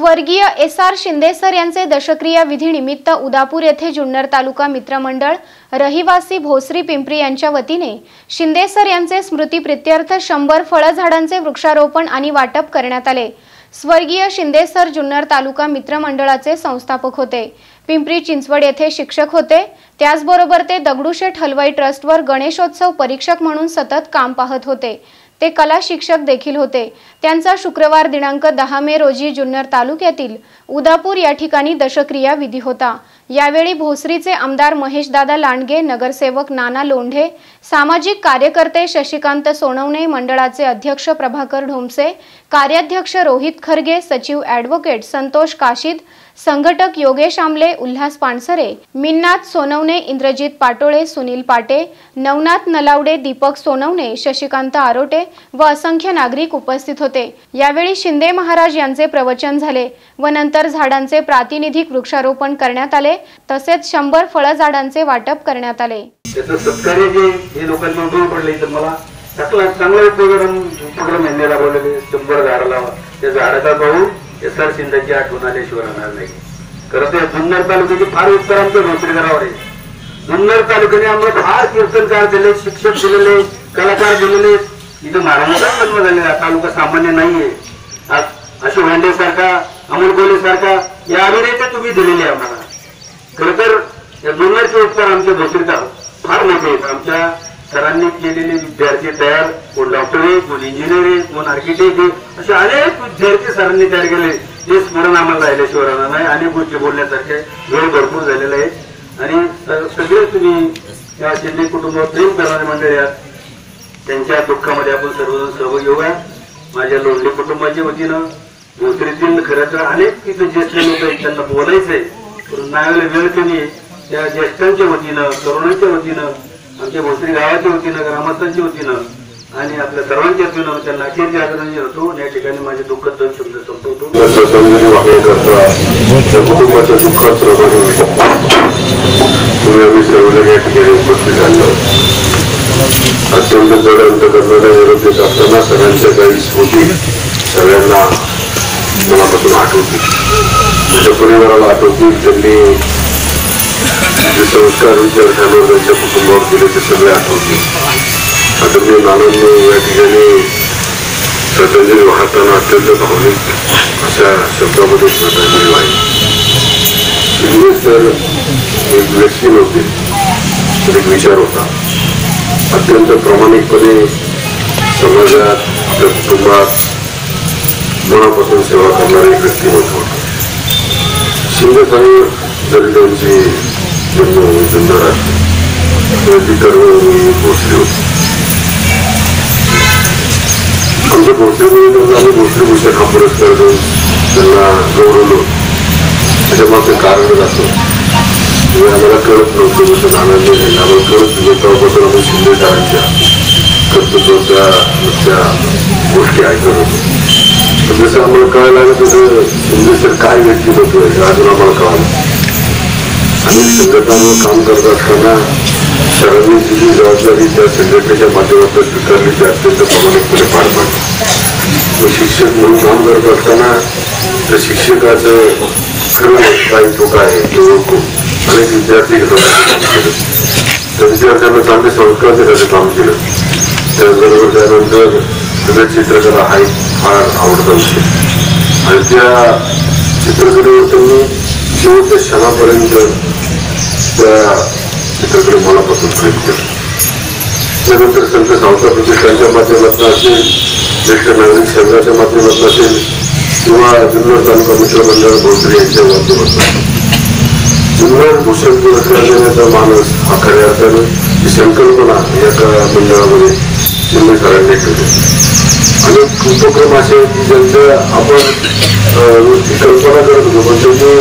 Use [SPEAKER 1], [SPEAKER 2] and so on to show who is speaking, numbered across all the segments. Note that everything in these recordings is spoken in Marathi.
[SPEAKER 1] स्वर्गीय एस आर शिंदेसर यांचे दशक्रिया विधीनिमित्त उदापूर येथे जुन्नर तालुका मित्रमंडळ रहिवासी भोसरी पिंपरी यांच्या वतीने शिंदेसर यांचे स्मृतीप्रित्यर्थ शंभर फळझाडांचे वृक्षारोपण आणि वाटप करण्यात आले. स्वर्गीय शिंदेसर जुन्नर तालुका मित्रमंडळाचे संस्थापक होते. पिंपरी चिंचवड येथे शिक्षक होते. त्याचबरोबर ते दगडूशेठ हलवाई ट्रस्टवर गणेशोत्सव परीक्षक म्हणून सतत काम पाहत होते. ते कला शिक्षक देखील होते. त्यांचा शुक्रवार दिनांक दहा मे रोजी जुन्नर तालुक्यातील उदापूर या ठिकाणी दशक्रिया विधी होता. यावेळी भोसरीचे आमदार महेशदादा लांडगे नगरसेवक नाना लोंढे सामाजिक कार्यकर्ते शशिकांत सोनवणे मंडळाचे अध्यक्ष प्रभाकर ढोमसे कार्याध्यक्ष रोहित खरगे सचिव ॲडव्होकेट संतोष काशीद संघटक योगेश आमले उल्हास पानसरे मिन्नाथ सोनवणे इंद्रजित पाटोळे सुनील पाटे नवनाथ नलावडे दीपक सोनवणे शशिकांत आरोटे व असंख्य नागरिक उपस्थित होते. यावेळी शिंदे महाराज यांचे प्रवचन झाले व नंतर झाडांचे प्रातिनिधिक वृक्षारोपण करण्यात आले. तसेच शंभर फळझाडांचे वाटप करण्यात आले.
[SPEAKER 2] त्याचं सत्कार्य जे हे लोकांना उपयोग पडले तर मला चांगला चांगला उपक्रम उपक्रम यांनी राबवलेले शंभर झाडं लावा. त्या झाडाचा पाहून एस आर शिंदेची आठवण आल्याशिवाय राहणार नाही. खरं तर जुन्नर तालुक्याची फार उत्तर आमचं भोसरीकरावर आहे. जुन्नर तालुक्याने आम्हाला फार कीर्तनकार दिले शिक्षक दिलेले कलाकार दिलेले इथं महाराजांचा जन्म झालेला तालुका सामान्य नाहीये. आज अशोक हांडे सारखा अमोल कोले सारखा या अभिनेते तुम्ही दिलेले आम्हाला. खर तर या जुन्नरचे उपचार आमच्या भोसरीचा फार मोठे आहेत आमच्या सरांनी केलेले विद्यार्थी तयार कोण डॉक्टर आहे कोण इंजिनियर आहे कोण आर्किटेक्ट आहे असे अनेक विद्यार्थी सरांनी तयार केले. हे स्मरण आम्हाला राहिल्याशिवाय राहणार नाही. अनेक गोष्टी बोलण्यासारखे वेळ भरपूर झालेला आहे. आणि सगळे तुम्ही या शिंदे कुटुंबावर प्रेम करणारे मंडळी आहात. त्यांच्या दुःखामध्ये आपण सर्वजण सहभागी होऊया. माझ्या लोंढे कुटुंबाच्या वतीनं भोसरीतील खरं तर अनेक तिथे ज्येष्ठ लोक आहेत त्यांना बोलायचं आहे नाही वेळ त्या ज्येष्ठांच्या वतीनं तरुणांच्या वतीनं आमच्या भोसरी गावाच्या वतीनं ग्रामस्थांच्या वतीनं आणि आपल्या सर्वांच्या वतीनं त्यांना अखेरची आदरांजली होतो आणि या ठिकाणी माझे दुःख दोन शब्द संपवतो.
[SPEAKER 3] समजुनी वागण्याकरता कुटुंबाच्या दुःखात सहभागी या ठिकाणी उपस्थित झालो अत्यंत जड अंत करणाऱ्या विरोधी असताना सगळ्यांच्या काही स्मृती सगळ्यांना मनापासून आठवतील माझ्या परिवाराला आठवतील त्यांनी जे संस्कार विद्यार्थ्यांवर त्यांच्या कुटुंबावर दिले ते सगळे आठवतील आता मी नानांनो या ठिकाणी श्रद्धांजली वाहताना अत्यंत भावनिक अशा शब्दामध्ये श्रद्धांजली वाहिली सर एक व्यक्ती नव्हते तर एक विचार होता अत्यंत प्रामाणिकपणे समाजात आपल्या कुटुंबात मनापासून सेवा करणारे एक व्यक्तिमत्व होतं. शिंदे साहेब जन्मभूमी सुंदर आहे त्यांची कर्मभूमी भोसरी होती. आमच्या भोसरीमध्ये त्यांना आम्ही भोसरी भूषण हा पुरस्कार देऊन त्यांना गौरवलो. त्याच्या मागचं कारण असं. हे आम्हाला कळत नव्हतं जसं आनंद हे आम्हाला कळत नव्हतं तेव्हापासून आम्ही शिंदे साहेबांच्या कर्तृत्वाच्या नुसत्या गोष्टी ऐकत होतो. जसं आम्हाला कळायला लागलं तसं शिंदे काय व्यक्ती आहे अजून आम्हाला कळालं आणि संघटनांवर काम करत असताना सरांनी जी जबाबदारी त्या संघटनेच्या माध्यमातून स्वीकारली ती अत्यंत प्रामाणिकपणे पार पाडली व शिक्षक म्हणून काम करत असताना त्या शिक्षकाचं खरं तो काय आहे ते ओळखून अनेक विद्यार्थी त्या विद्यार्थ्यांना चांगले संस्कार देण्याचं काम केलं त्याचबरोबर त्यानंतर सगळं चित्रकला हा एक फार आवडता विषय. आणि त्या चित्रकलेवर त्यांनी शेवटच्या क्षणापर्यंत त्या चित्रकले मनापासून प्रेम केलं. त्यानंतर संत सावता प्रतिष्ठानच्या माध्यमातून असेल ज्येष्ठ नागरिक संघाच्या माध्यमातून असेल किंवा जुन्नर तालुका मित्र मंडळ भोसरी यांच्या माध्यमातून जुन्नर भूषण पुरस्कार देण्याचा माणूस हा खऱ्या अर्थानं ही संकल्पना एका मंडळामध्ये शिंदे सरांनी केली अनेक उपक्रम असे आहेत की ज्यांचं आपण कल्पना करत होतो पण त्यांनी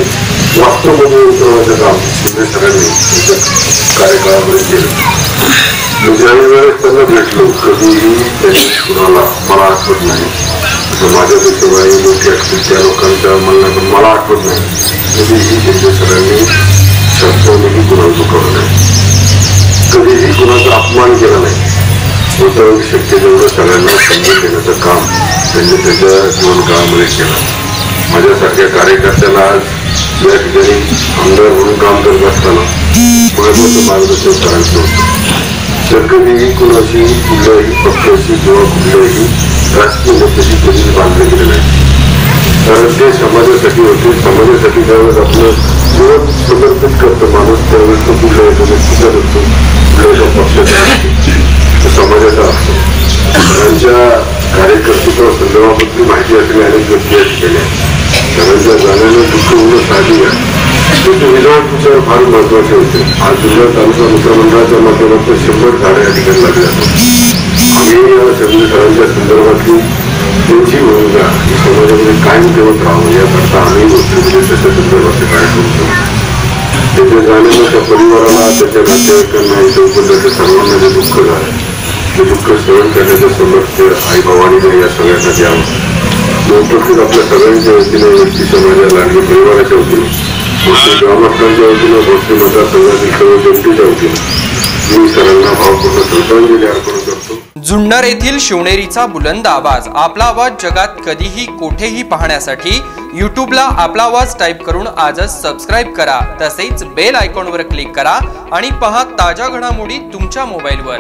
[SPEAKER 3] वास्तवमध्ये उतरवण्याचं काम म्हणजे शिंदे सरांनी कार्यकाळामध्ये केलं. म्हणजे ज्याही वेळेस त्यांना भेटलो कधीही त्यांनी कुणाला मला आठवत नाही. तर माझ्यापेक्षा वयाने लोक असतील त्या लोकांच्या म्हणणं पण मला आठवत नाही. कधीही त्यांच्या सगळ्यांनी शब्दानेही म्हणजे कुणाला चुकवलं नाही. कधीही कुणाचा अपमान केला नाही. होतं शक्य तेवढं सगळ्यांना समजून देण्याचं काम त्यांनी त्याच्या जीवनकाळामध्ये केलं. माझ्यासारख्या कार्यकर्त्याला आज या ठिकाणी आमदार म्हणून काम करत असताना महत्वाचं मार्गदर्शन करायचं होतं. तर कधीही कोणाशी कुठल्याही पक्षाशी किंवा कुठल्याही राजकीय नेत्याशी कधीच बांधले गेले नाही. कारण ते समाजासाठी होते. समाजासाठी ज्यावेळेस आपलं जीवन समर्पित करतं माणूस त्यावेळेस तो कुठल्या एका व्यक्तीचा असतो कुठल्या एका पक्षाचा नसतो. समाजाचा असतो त्यांच्या कार्यकर्तृत्व संदर्भाबद्दल माहिती असलेल्या अनेक व्यक्ती या ठिकाणी आहेत. जाण्याने दुःख होणं साधी आहे. ते विधान विचार फार महत्त्वाचे होते. आज जिल्हा तालुका मित्रमंडळाच्या माध्यमातून शंभर झाडं या ठिकाणी लागले जातात आम्ही या सगळीकरांच्या संदर्भातली त्यांची भूमिका ही समाजामध्ये कायम ठेवत राहावं याकरता आम्ही गोष्टीमध्ये त्याच्या संदर्भातले काय करतो त्याच्या जाण्यानं त्या परिवाराला त्याच्या नातेवाईकांना इथे उपलब्ध सर्वांना जे दुःख झालं. ते दुःख सहन करण्याचं समर्थ्य आई भवानीने या सगळ्यांना द्यावं उपस्थित आपल्या सगळ्यांच्या वतीने व्यक्ती समाजाला आणि परिवाराच्या वतीने भोसले ग्रामस्थांच्या वतीनं भोसले मतदारसंघातील सर्व जनतेच्या वतीनं मी सरांना भावपूर्ण श्रद्धांजली अर्पण करतो
[SPEAKER 4] जुन्नर येथील शिवनेरीचा बुलंद आवाज आपला आवाज जगात कधीही कोठेही पाहण्यासाठी यूट्यूबला आपला आवाज टाईप करून आजच सबस्क्राईब करा. तसेच बेल आयकॉनवर क्लिक करा आणि पहा ताज्या घडामोडी तुमच्या मोबाईलवर.